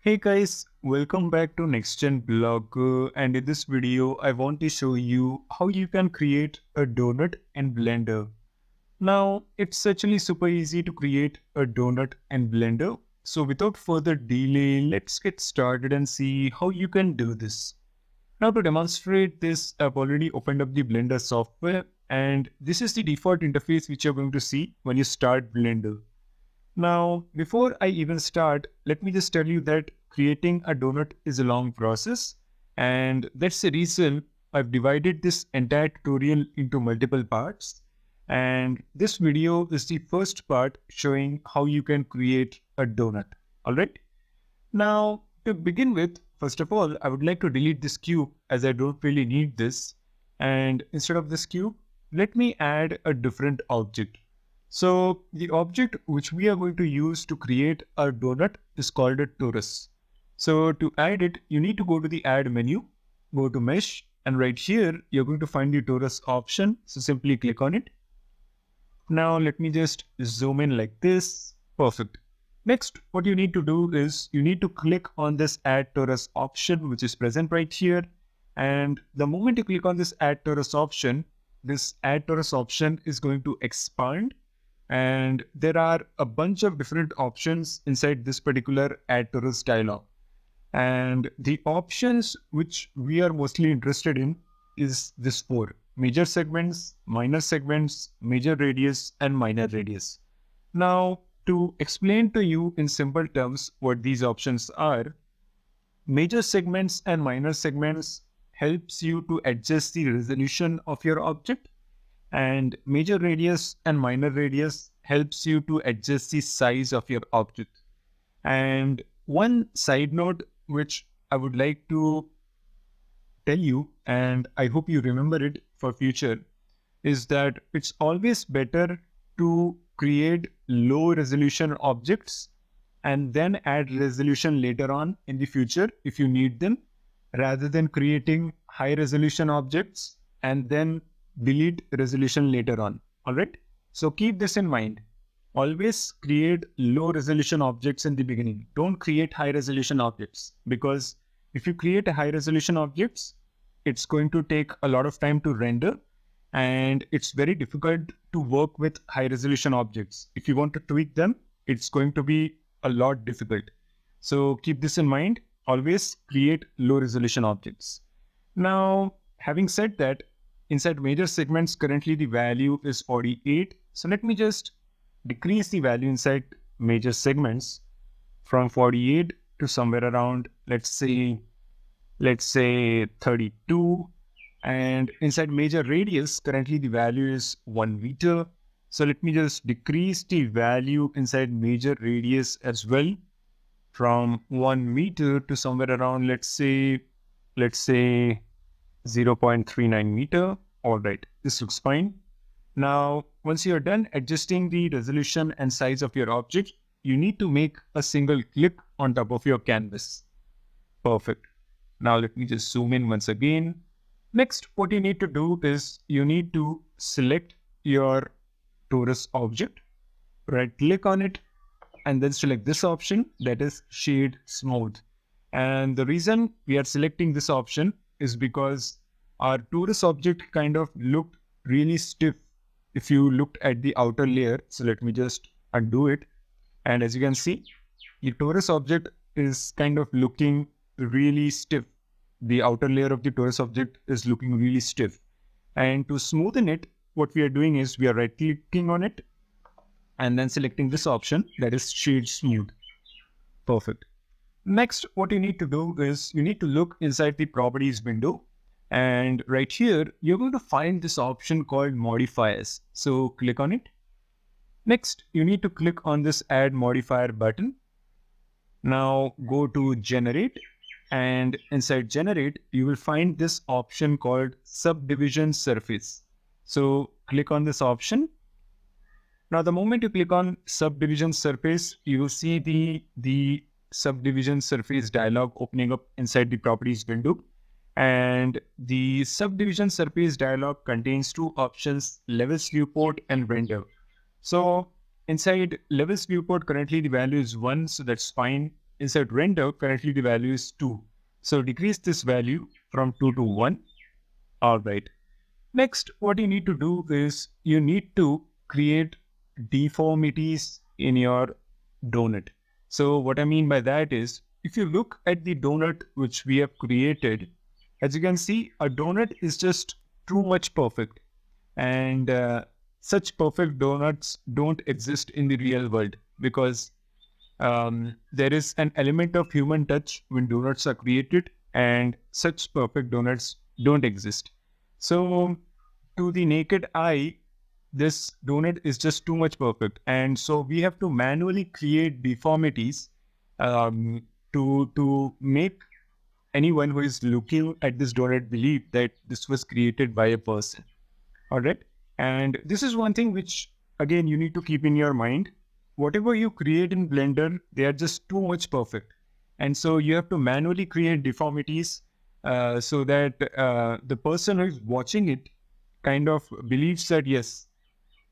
Hey guys, welcome back to NextGen blog uh, and in this video I want to show you how you can create a donut in Blender. Now it's actually super easy to create a donut in Blender. So without further delay, let's get started and see how you can do this. Now to demonstrate this, I've already opened up the Blender software and this is the default interface which you're going to see when you start Blender. Now, before I even start, let me just tell you that creating a donut is a long process. And that's the reason I've divided this entire tutorial into multiple parts. And this video is the first part showing how you can create a donut. All right. Now, to begin with, first of all, I would like to delete this cube as I don't really need this. And instead of this cube, let me add a different object. So the object which we are going to use to create our donut is called a torus. So to add it, you need to go to the add menu, go to mesh, and right here, you're going to find the torus option. So simply click on it. Now let me just zoom in like this. Perfect. Next, what you need to do is you need to click on this add torus option, which is present right here. And the moment you click on this add torus option, this add torus option is going to expand and there are a bunch of different options inside this particular add torus dialog. And the options which we are mostly interested in is this four major segments, minor segments, major radius, and minor radius. Now, to explain to you in simple terms what these options are, major segments and minor segments helps you to adjust the resolution of your object and major radius and minor radius helps you to adjust the size of your object. And one side note which I would like to tell you, and I hope you remember it for future, is that it's always better to create low resolution objects and then add resolution later on in the future if you need them, rather than creating high resolution objects and then delete resolution later on. All right. So keep this in mind. Always create low resolution objects in the beginning. Don't create high resolution objects because if you create a high resolution objects, it's going to take a lot of time to render and it's very difficult to work with high resolution objects. If you want to tweak them, it's going to be a lot difficult. So keep this in mind. Always create low resolution objects. Now, having said that, Inside major segments, currently the value is 48. So let me just decrease the value inside major segments from 48 to somewhere around, let's say, let's say 32. And inside major radius, currently the value is one meter. So let me just decrease the value inside major radius as well from one meter to somewhere around, let's say, let's say 0.39 meter. All right, this looks fine. Now, once you're done adjusting the resolution and size of your object, you need to make a single click on top of your canvas. Perfect. Now let me just zoom in once again. Next, what you need to do is you need to select your torus object, right click on it, and then select this option that is shade smooth. And the reason we are selecting this option is because our torus object kind of looked really stiff if you looked at the outer layer. So let me just undo it. And as you can see, the torus object is kind of looking really stiff. The outer layer of the torus object is looking really stiff. And to smoothen it, what we are doing is we are right clicking on it and then selecting this option that is shade smooth. Perfect. Next, what you need to do is you need to look inside the properties window and right here, you're going to find this option called modifiers. So click on it. Next, you need to click on this add modifier button. Now go to generate and inside generate, you will find this option called subdivision surface. So click on this option. Now, the moment you click on subdivision surface, you will see the, the subdivision surface dialog opening up inside the properties window. And the subdivision surface dialog contains two options, levels viewport and render. So inside levels viewport, currently the value is one, so that's fine. inside render, currently the value is 2. So decrease this value from 2 to 1. All right. Next, what you need to do is you need to create deformities in your donut. So what I mean by that is, if you look at the donut which we have created, as you can see, a donut is just too much perfect. And uh, such perfect donuts don't exist in the real world because um, there is an element of human touch when donuts are created and such perfect donuts don't exist. So to the naked eye, this donut is just too much perfect. And so we have to manually create deformities um, to, to make anyone who is looking at this donut believe that this was created by a person. All right. And this is one thing which, again, you need to keep in your mind. Whatever you create in Blender, they are just too much perfect. And so you have to manually create deformities uh, so that uh, the person who is watching it kind of believes that, yes,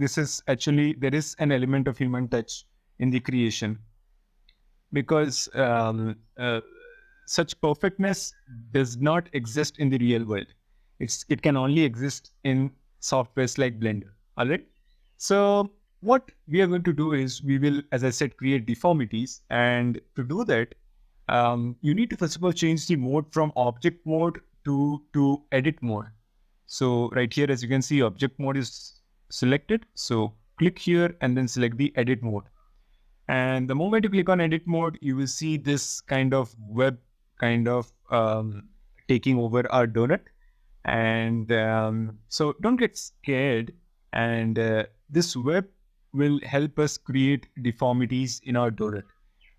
this is actually, there is an element of human touch in the creation. Because um, uh, such perfectness does not exist in the real world. It's, it can only exist in softwares like Blender. All right. So what we are going to do is we will, as I said, create deformities. And to do that, um, you need to first of all change the mode from object mode to, to edit mode. So right here, as you can see, object mode is selected. So click here and then select the edit mode. And the moment you click on edit mode, you will see this kind of web kind of um, taking over our donut. And um, so don't get scared. And uh, this web will help us create deformities in our donut.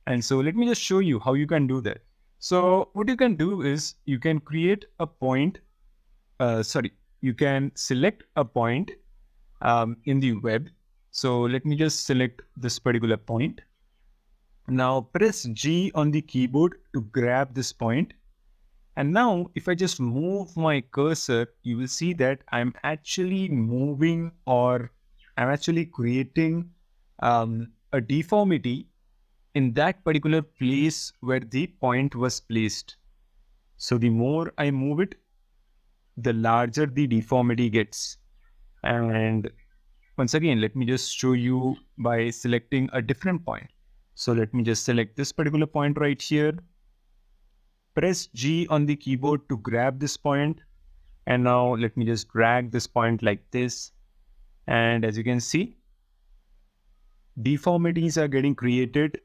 And so let me just show you how you can do that. So what you can do is you can create a point, uh, sorry, you can select a point um, in the web. So let me just select this particular point. Now press G on the keyboard to grab this point. and now if I just move my cursor, you will see that I'm actually moving or I'm actually creating um, a deformity in that particular place where the point was placed. So the more I move it, the larger the deformity gets. And once again, let me just show you by selecting a different point. So let me just select this particular point right here press G on the keyboard to grab this point. And now let me just drag this point like this. And as you can see, deformities are getting created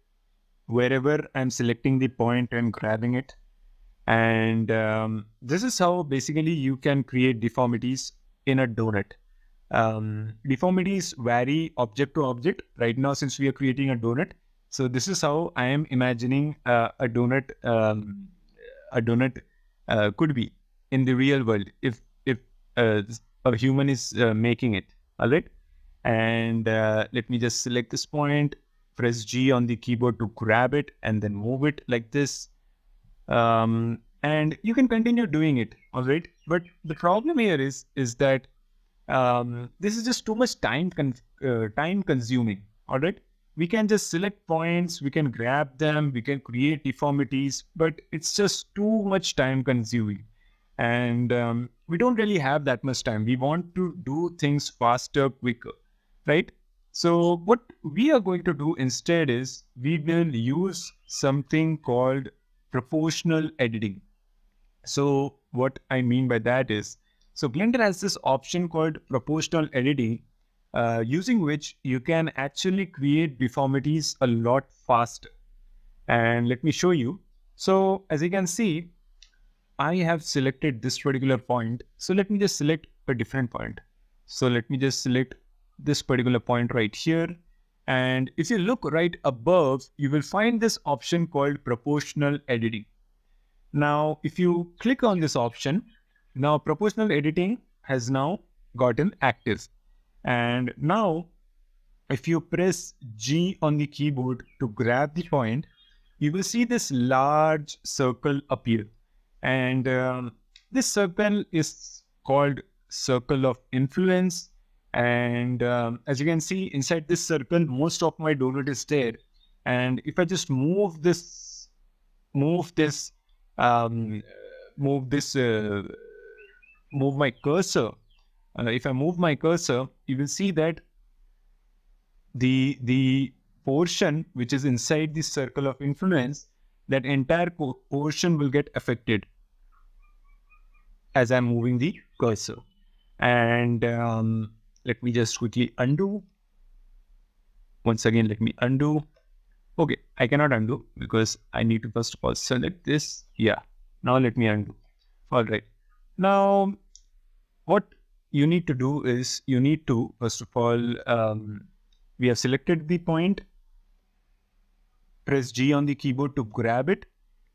wherever I'm selecting the point and grabbing it. And um, this is how basically you can create deformities in a donut. Um, deformities vary object to object. Right now, since we are creating a donut, so this is how I am imagining uh, a donut um, a donut uh, could be in the real world if if uh, a human is uh, making it all right and uh, let me just select this point press g on the keyboard to grab it and then move it like this. Um, and you can continue doing it all right but the problem here is is that um, this is just too much time con uh, time consuming all right we can just select points, we can grab them, we can create deformities, but it's just too much time consuming. And um, we don't really have that much time. We want to do things faster, quicker, right? So what we are going to do instead is we will use something called proportional editing. So what I mean by that is, so Blender has this option called proportional editing uh, using which you can actually create deformities a lot faster. And let me show you. So as you can see, I have selected this particular point. So let me just select a different point. So let me just select this particular point right here. And if you look right above, you will find this option called proportional editing. Now, if you click on this option, now proportional editing has now gotten active. And now, if you press G on the keyboard to grab the point, you will see this large circle appear. And um, this circle is called circle of influence. And um, as you can see inside this circle, most of my donut is there. And if I just move this move this, um, move this, uh, move my cursor, uh, if I move my cursor, you will see that the the portion which is inside the circle of influence, that entire portion will get affected as I'm moving the cursor. And um, let me just quickly undo. Once again, let me undo. Okay, I cannot undo because I need to first of all select this. Yeah, now let me undo. All right. Now, what you need to do is you need to, first of all, um, we have selected the point, press G on the keyboard to grab it,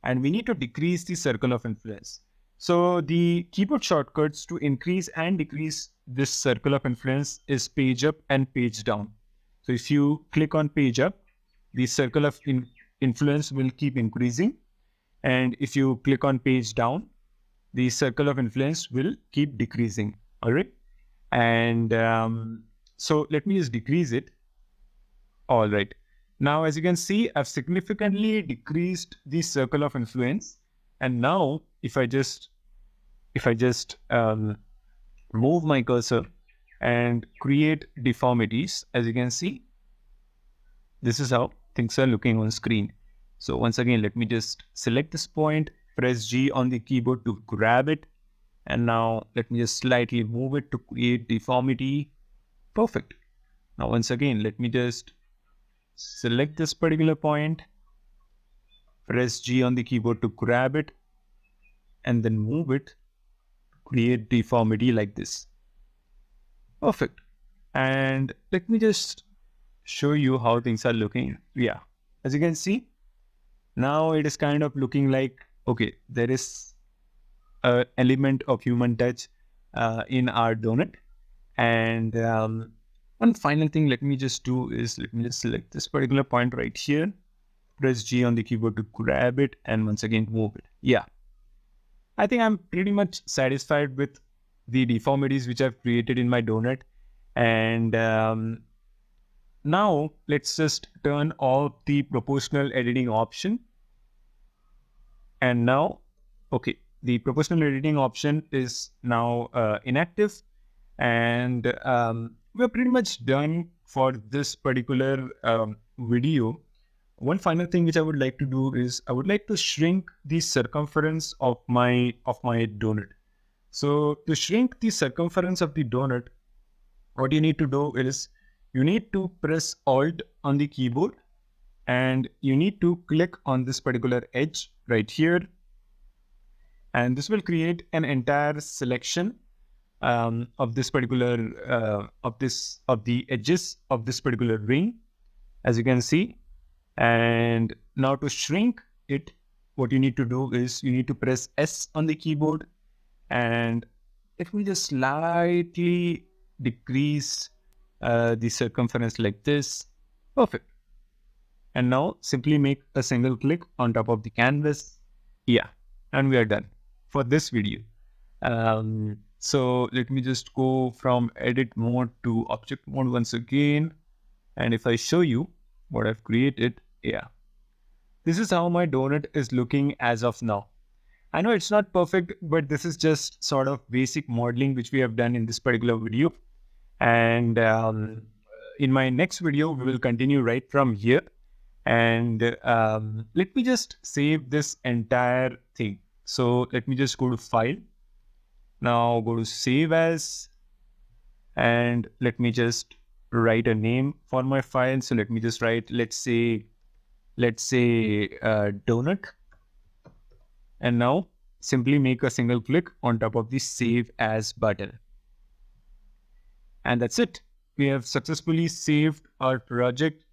and we need to decrease the circle of influence. So the keyboard shortcuts to increase and decrease this circle of influence is page up and page down. So if you click on page up, the circle of in influence will keep increasing. And if you click on page down, the circle of influence will keep decreasing. All right. And um, so let me just decrease it. All right. Now, as you can see, I've significantly decreased the circle of influence. And now if I just, if I just um, move my cursor and create deformities, as you can see, this is how things are looking on screen. So once again, let me just select this point, press G on the keyboard to grab it. And now let me just slightly move it to create deformity. Perfect. Now, once again, let me just select this particular point, press G on the keyboard to grab it, and then move it, to create deformity like this. Perfect. And let me just show you how things are looking. Yeah, as you can see, now it is kind of looking like, okay, there is a element of human touch uh, in our donut. And um, one final thing, let me just do is let me just select this particular point right here. Press G on the keyboard to grab it and once again move it. Yeah. I think I'm pretty much satisfied with the deformities which I've created in my donut. And um, now let's just turn off the proportional editing option. And now, okay, the proportional editing option is now uh, inactive. And um, we're pretty much done for this particular um, video. One final thing which I would like to do is I would like to shrink the circumference of my of my donut. So to shrink the circumference of the donut, what you need to do is you need to press Alt on the keyboard and you need to click on this particular edge right here. And this will create an entire selection um, of this particular uh, of this of the edges of this particular ring as you can see. And now to shrink it what you need to do is you need to press S on the keyboard. And let me just slightly decrease uh, the circumference like this perfect and now simply make a single click on top of the canvas yeah and we are done for this video um, so let me just go from edit mode to object mode once again. And if I show you what I've created, yeah, this is how my donut is looking as of now. I know it's not perfect, but this is just sort of basic modeling which we have done in this particular video. And um, in my next video, we will continue right from here. And um, let me just save this entire thing. So let me just go to file now go to save as and let me just write a name for my file. So let me just write, let's say, let's say uh, donut. And now simply make a single click on top of the save as button. And that's it. We have successfully saved our project.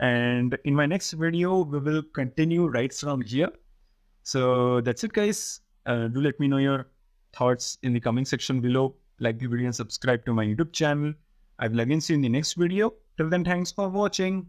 And in my next video, we will continue right from here. So that's it, guys. Uh, do let me know your thoughts in the comment section below. Like the video and subscribe to my YouTube channel. I will again see you in the next video. Till then, thanks for watching.